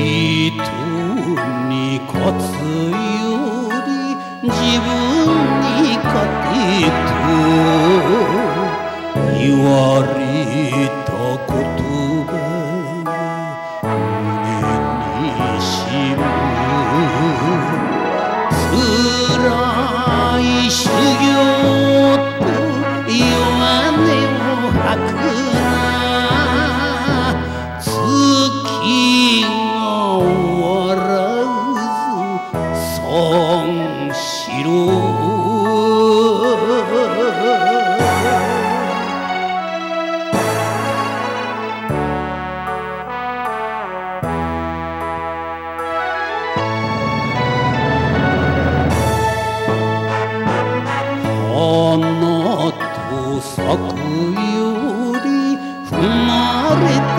人に勝つより自分に勝てと言われた。花と咲くより踏まれて